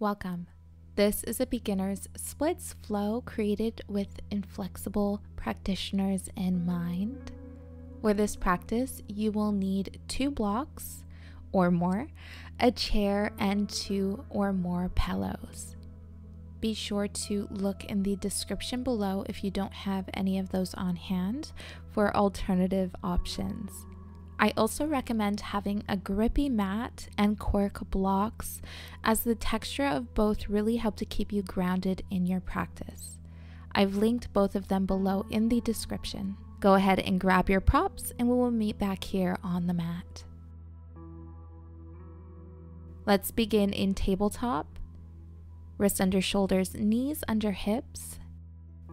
Welcome. This is a beginner's splits flow created with inflexible practitioners in mind. For this practice, you will need two blocks or more, a chair, and two or more pillows. Be sure to look in the description below if you don't have any of those on hand for alternative options. I also recommend having a grippy mat and cork blocks, as the texture of both really help to keep you grounded in your practice. I've linked both of them below in the description. Go ahead and grab your props, and we will meet back here on the mat. Let's begin in tabletop. Wrist under shoulders, knees under hips.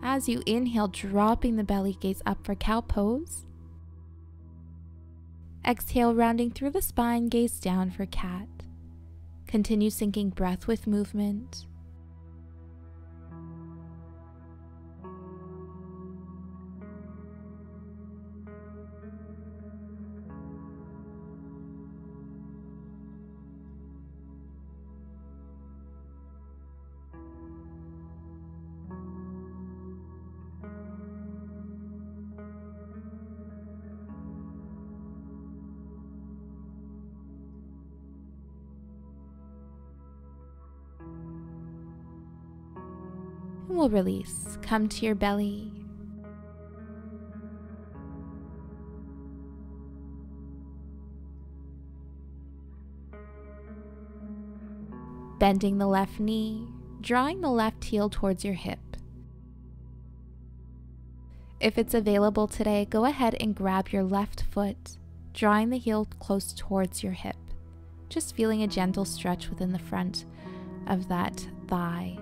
As you inhale, dropping the belly gaze up for cow pose. Exhale, rounding through the spine, gaze down for cat. Continue syncing breath with movement. Release. Come to your belly. Bending the left knee, drawing the left heel towards your hip. If it's available today, go ahead and grab your left foot, drawing the heel close towards your hip. Just feeling a gentle stretch within the front of that thigh.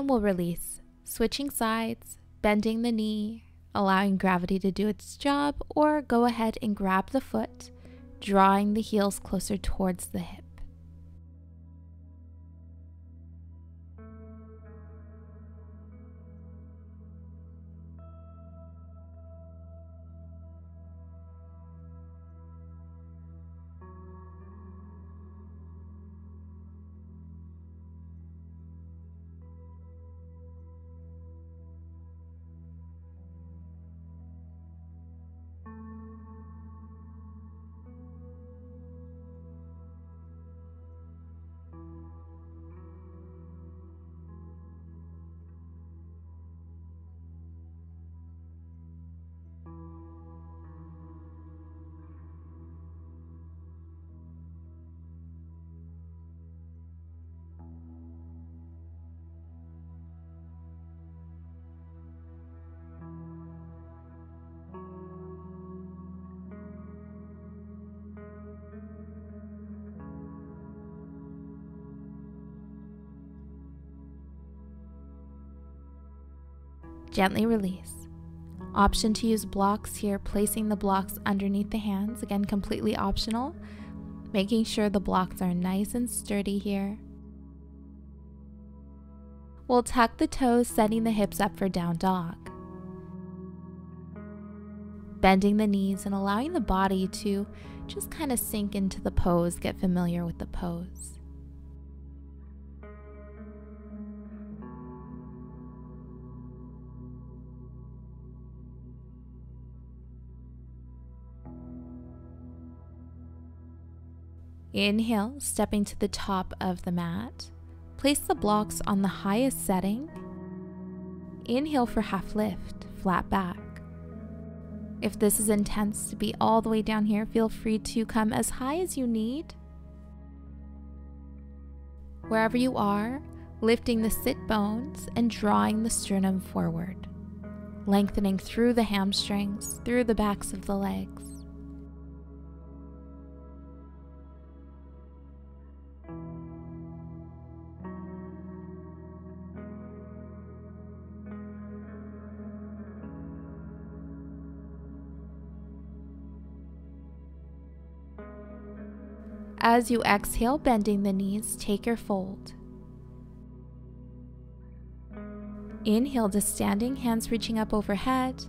And we'll release, switching sides, bending the knee, allowing gravity to do its job, or go ahead and grab the foot, drawing the heels closer towards the hip. Gently release. Option to use blocks here, placing the blocks underneath the hands, again, completely optional. Making sure the blocks are nice and sturdy here. We'll tuck the toes, setting the hips up for down dog. Bending the knees and allowing the body to just kind of sink into the pose, get familiar with the pose. Inhale, stepping to the top of the mat. Place the blocks on the highest setting. Inhale for half lift, flat back. If this is intense to be all the way down here, feel free to come as high as you need. Wherever you are, lifting the sit bones and drawing the sternum forward, lengthening through the hamstrings, through the backs of the legs. As you exhale, bending the knees, take your fold. Inhale to standing, hands reaching up overhead.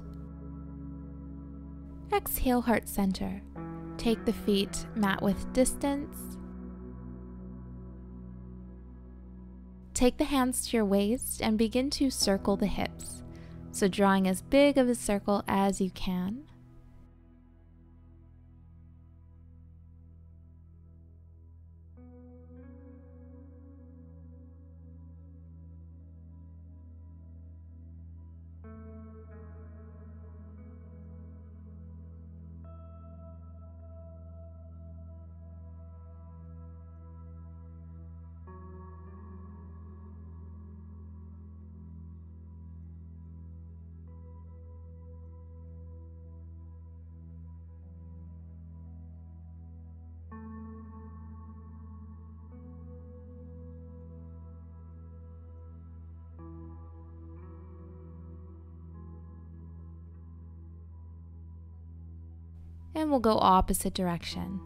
Exhale, heart center. Take the feet mat with distance. Take the hands to your waist and begin to circle the hips. So, drawing as big of a circle as you can. And we'll go opposite direction.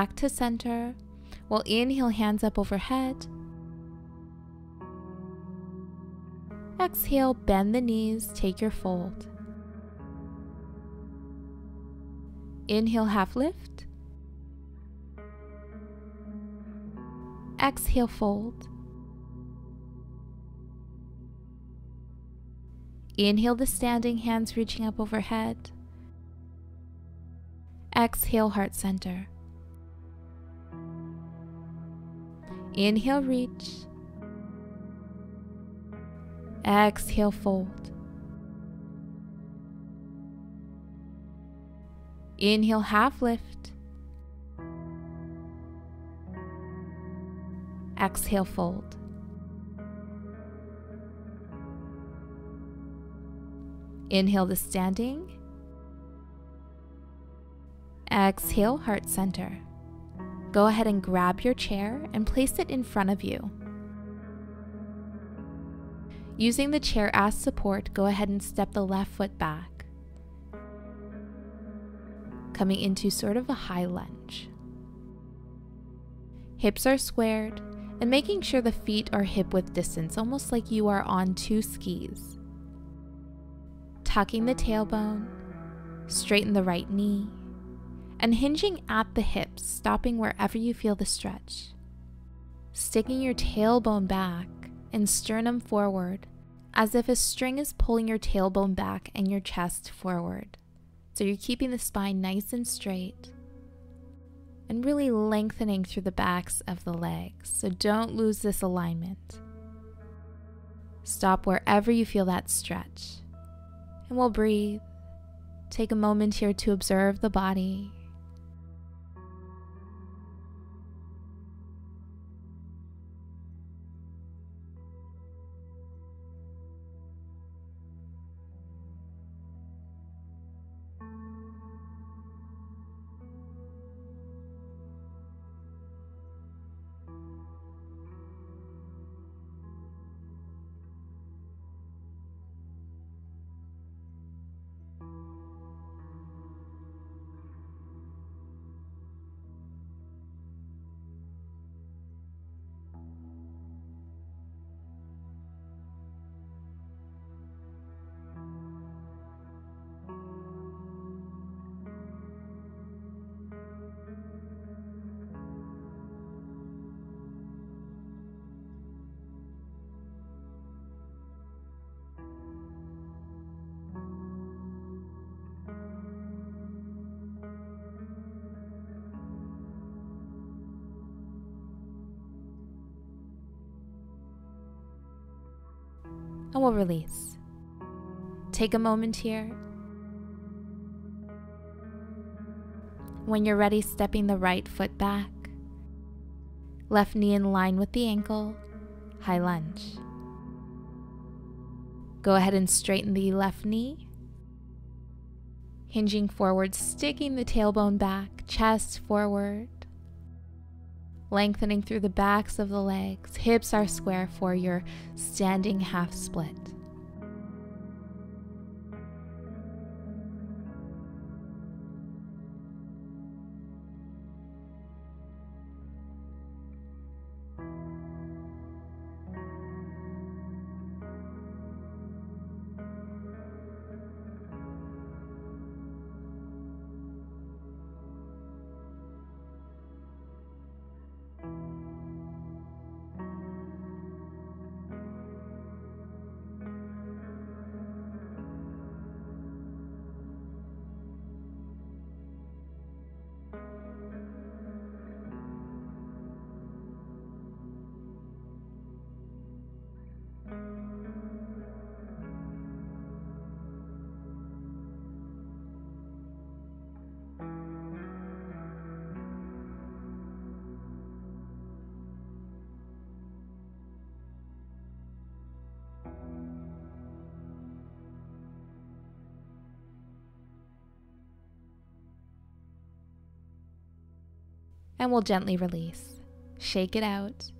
Back to center. We'll inhale, hands up overhead. Exhale, bend the knees, take your fold. Inhale, half lift. Exhale, fold. Inhale the standing, hands reaching up overhead. Exhale, heart center. Inhale, reach. Exhale, fold. Inhale, half lift. Exhale, fold. Inhale the standing. Exhale, heart center go ahead and grab your chair and place it in front of you. Using the chair as support, go ahead and step the left foot back, coming into sort of a high lunge. Hips are squared and making sure the feet are hip width distance, almost like you are on two skis. Tucking the tailbone, straighten the right knee, and hinging at the hips, stopping wherever you feel the stretch. Sticking your tailbone back and sternum forward, as if a string is pulling your tailbone back and your chest forward. So you're keeping the spine nice and straight and really lengthening through the backs of the legs. So don't lose this alignment. Stop wherever you feel that stretch. And we'll breathe. Take a moment here to observe the body and we'll release. Take a moment here. When you're ready, stepping the right foot back, left knee in line with the ankle, high lunge. Go ahead and straighten the left knee. Hinging forward, sticking the tailbone back, chest forward. Lengthening through the backs of the legs, hips are square for your standing half split. And we'll gently release. Shake it out.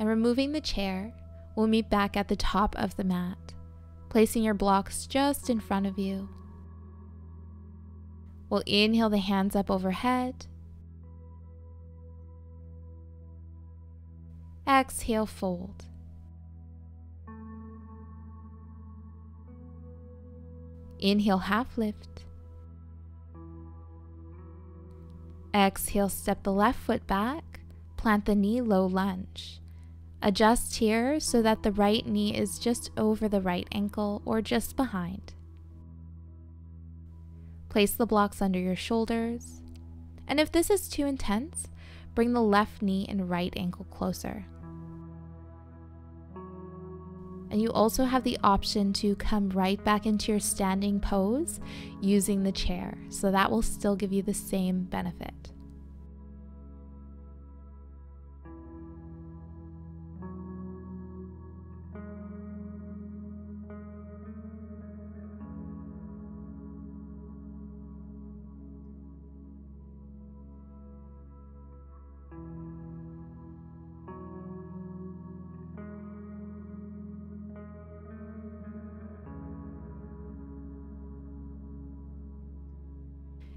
And removing the chair, we'll meet back at the top of the mat, placing your blocks just in front of you. We'll inhale the hands up overhead. Exhale, fold. Inhale, half lift. Exhale, step the left foot back, plant the knee, low lunge. Adjust here so that the right knee is just over the right ankle or just behind. Place the blocks under your shoulders. And if this is too intense, bring the left knee and right ankle closer. And you also have the option to come right back into your standing pose using the chair. So that will still give you the same benefit.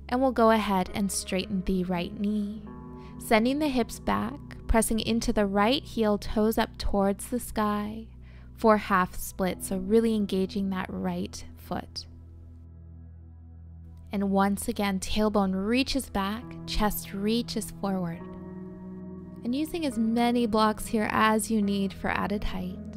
And we'll go ahead and straighten the right knee. Sending the hips back, pressing into the right heel, toes up towards the sky for half split, so really engaging that right foot. And once again, tailbone reaches back, chest reaches forward. And using as many blocks here as you need for added height.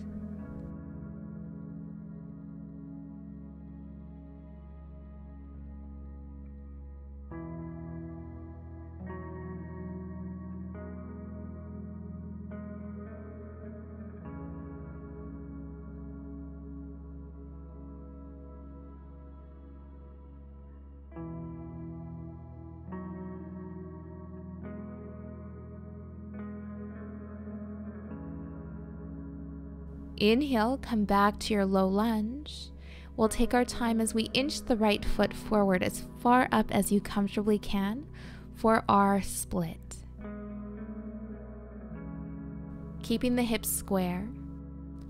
Inhale, come back to your low lunge. We'll take our time as we inch the right foot forward as far up as you comfortably can for our split. Keeping the hips square,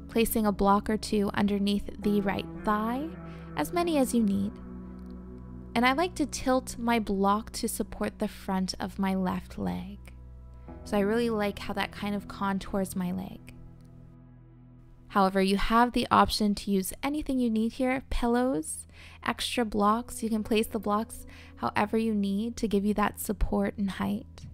placing a block or two underneath the right thigh, as many as you need. And I like to tilt my block to support the front of my left leg. So I really like how that kind of contours my leg. However, you have the option to use anything you need here pillows, extra blocks. You can place the blocks however you need to give you that support and height.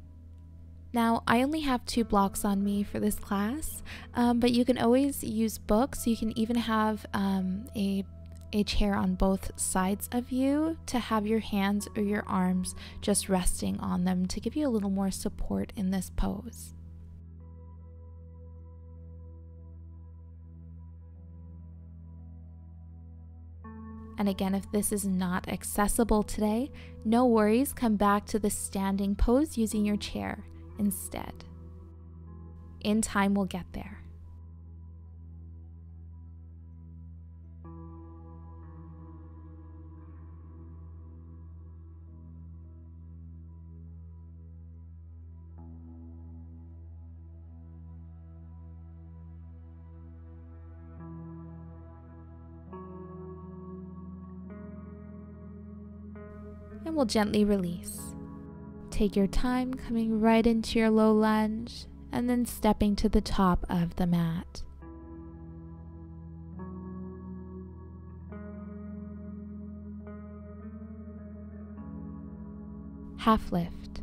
Now, I only have two blocks on me for this class, um, but you can always use books. You can even have um, a a chair on both sides of you to have your hands or your arms just resting on them to give you a little more support in this pose. And again, if this is not accessible today, no worries, come back to the standing pose using your chair instead. In time, we'll get there. We'll gently release. Take your time coming right into your low lunge and then stepping to the top of the mat. Half lift.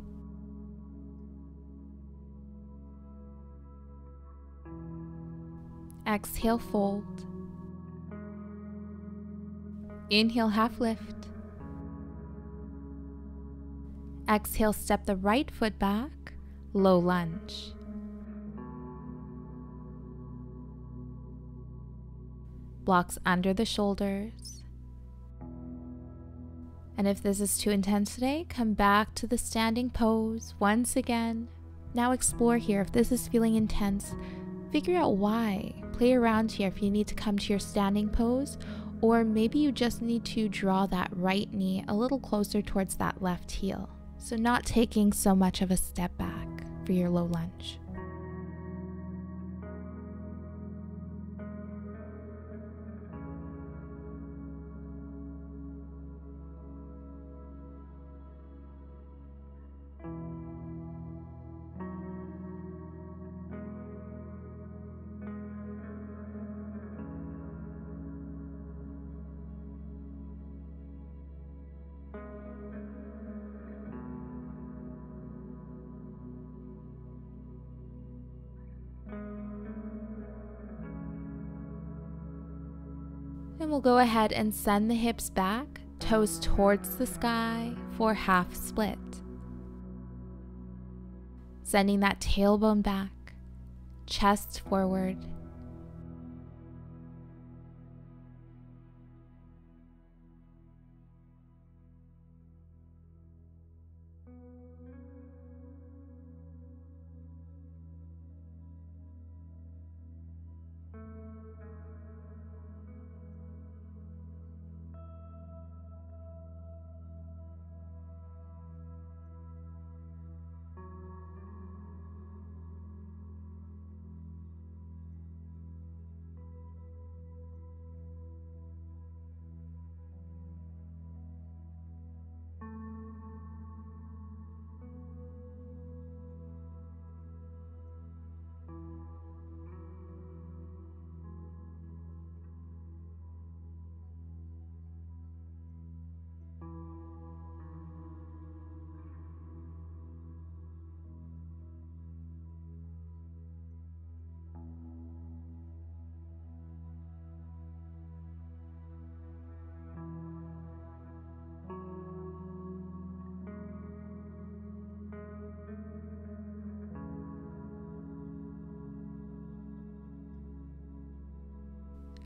Exhale, fold. Inhale, half lift. Exhale, step the right foot back, low lunge. Blocks under the shoulders. And if this is too intense today, come back to the standing pose once again. Now explore here. If this is feeling intense, figure out why. Play around here if you need to come to your standing pose, or maybe you just need to draw that right knee a little closer towards that left heel. So, not taking so much of a step back for your low lunge. We'll go ahead and send the hips back, toes towards the sky for half split. Sending that tailbone back, chest forward,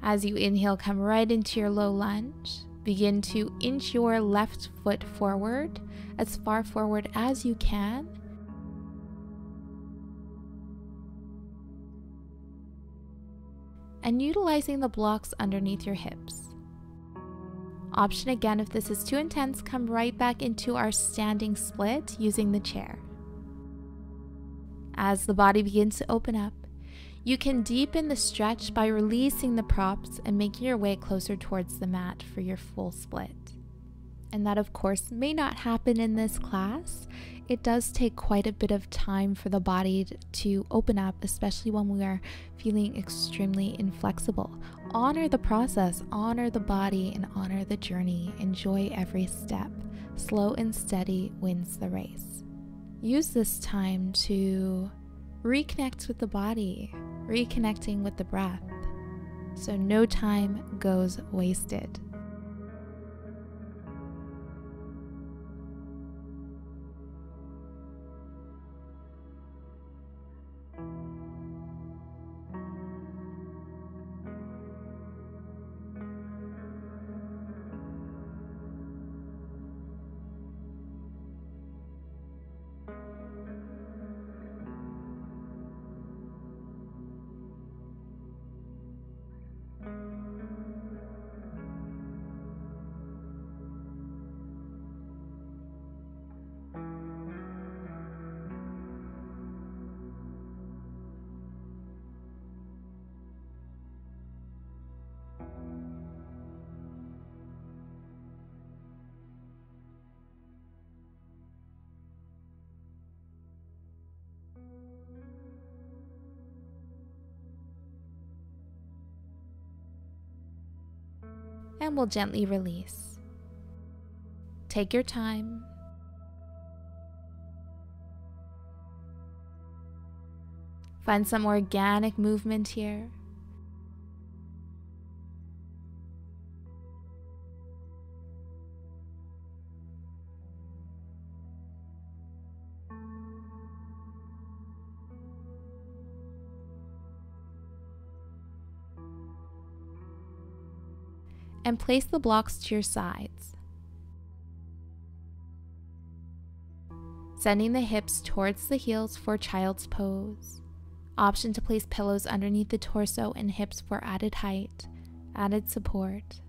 As you inhale, come right into your low lunge. Begin to inch your left foot forward as far forward as you can. And utilizing the blocks underneath your hips. Option again, if this is too intense, come right back into our standing split using the chair. As the body begins to open up, you can deepen the stretch by releasing the props and making your way closer towards the mat for your full split. And that, of course, may not happen in this class. It does take quite a bit of time for the body to open up, especially when we are feeling extremely inflexible. Honor the process, honor the body, and honor the journey. Enjoy every step. Slow and steady wins the race. Use this time to reconnect with the body, reconnecting with the breath. So no time goes wasted. And we'll gently release. Take your time. Find some organic movement here. And place the blocks to your sides. Sending the hips towards the heels for child's pose. Option to place pillows underneath the torso and hips for added height, added support.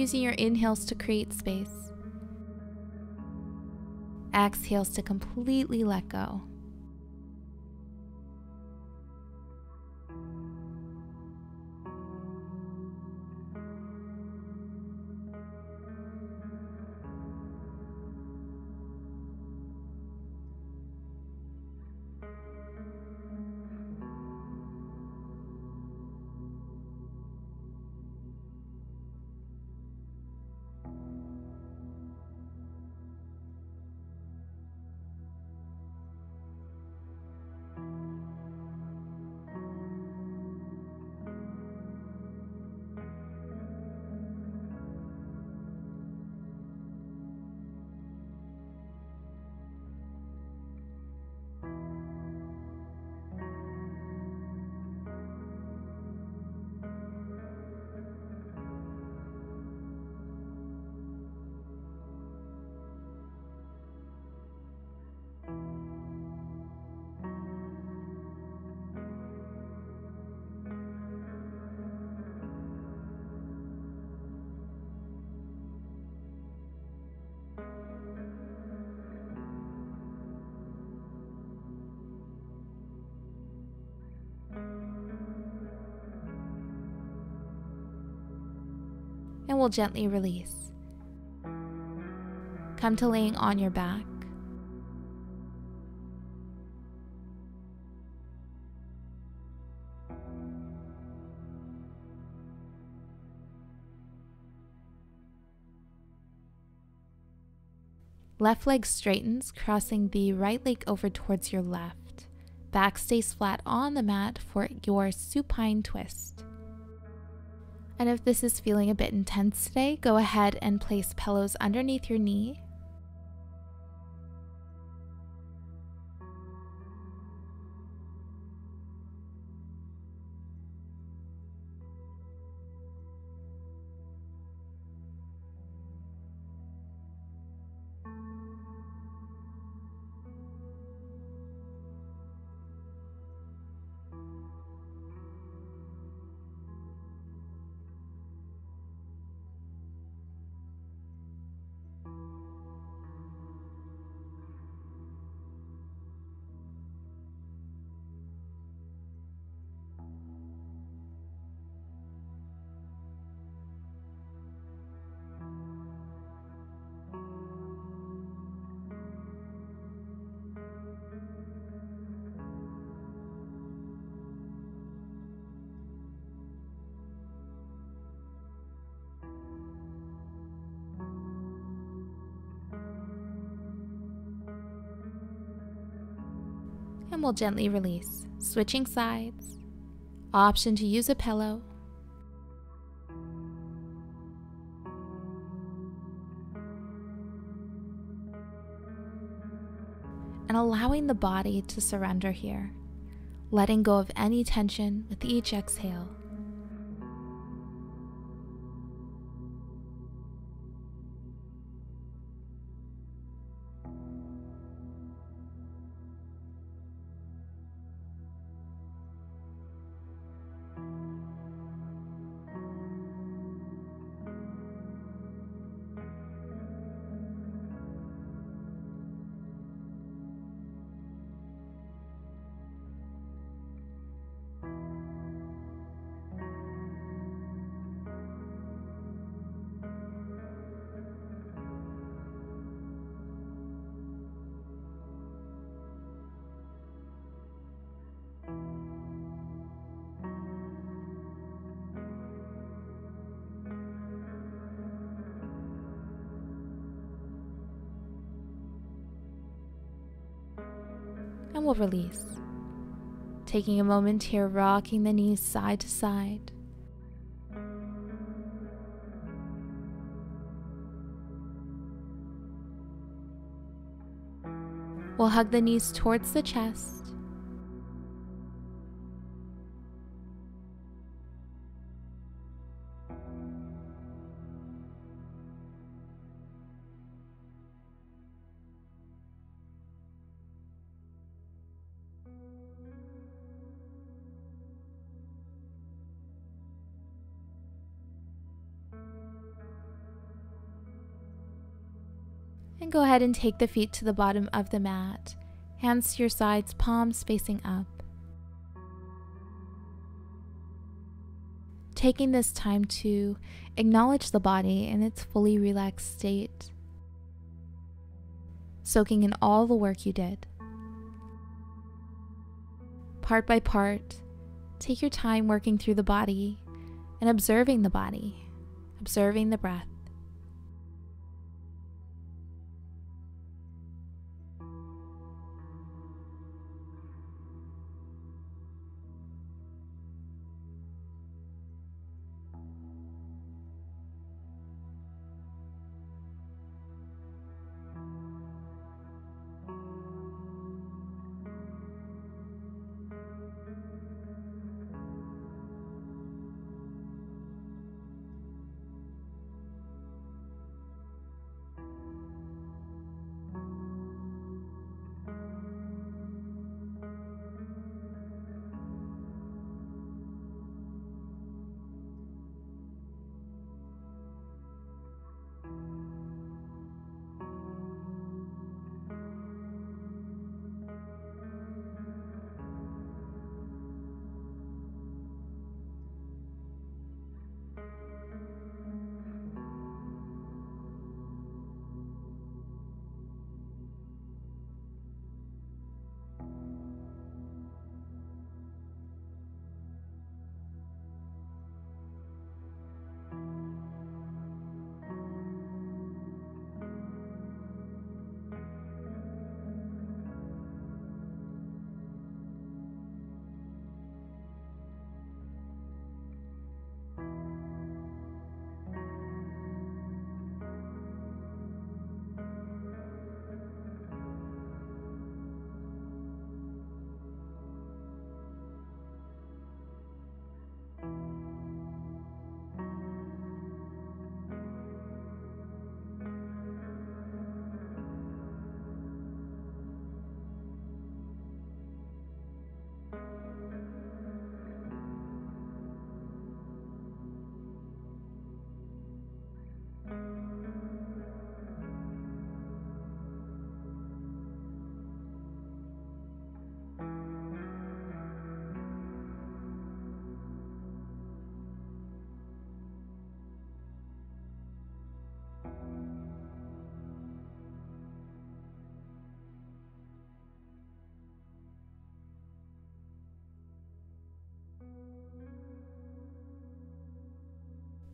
Using your inhales to create space. Exhales to completely let go. We'll gently release. Come to laying on your back. Left leg straightens, crossing the right leg over towards your left. Back stays flat on the mat for your supine twist. And if this is feeling a bit intense today, go ahead and place pillows underneath your knee and we'll gently release, switching sides. Option to use a pillow. And allowing the body to surrender here, letting go of any tension with each exhale. And we'll release. Taking a moment here, rocking the knees side to side. We'll hug the knees towards the chest And go ahead and take the feet to the bottom of the mat, hands to your sides, palms facing up. Taking this time to acknowledge the body in its fully relaxed state, soaking in all the work you did. Part by part, take your time working through the body and observing the body, observing the breath.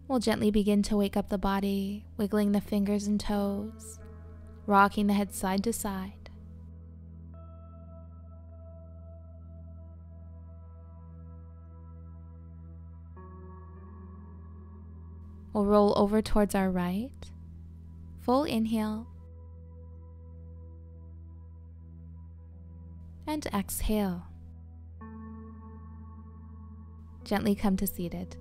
We'll gently begin to wake up the body, wiggling the fingers and toes, rocking the head side to side. We'll roll over towards our right. Full inhale. And exhale. Gently come to seated.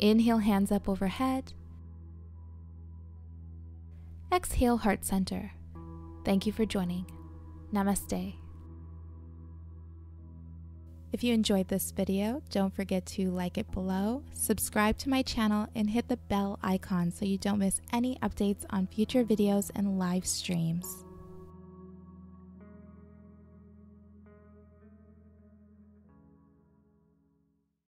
Inhale, hands up overhead. Exhale, heart center. Thank you for joining. Namaste. If you enjoyed this video, don't forget to like it below, subscribe to my channel, and hit the bell icon so you don't miss any updates on future videos and live streams.